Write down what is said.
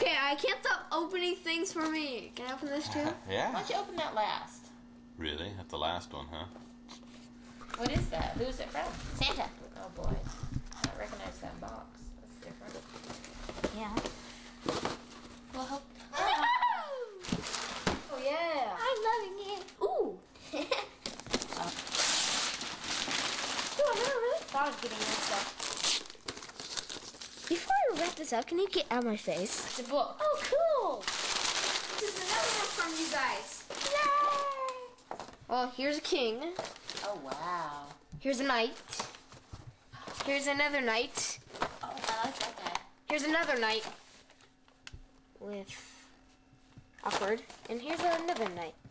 Okay, I can't stop opening things for me. Can I open this too? Yeah. Why don't you open that last? Really? That's the last one, huh? What is that? Who's it from? Santa. Oh boy. I don't recognize that box. That's different. Yeah. Well, hope. Oh yeah. I'm loving it. Ooh. Uh, Ooh, I never really thought of getting this stuff. Before I wrap this up, can you get out of my face? It's a book. Oh, cool. This is another one from you guys. Yay! Well, here's a king. Oh wow. Here's a knight. Here's another knight. Oh, I like that guy. Here's another knight. With awkward. And here's another knight. Thank you guys.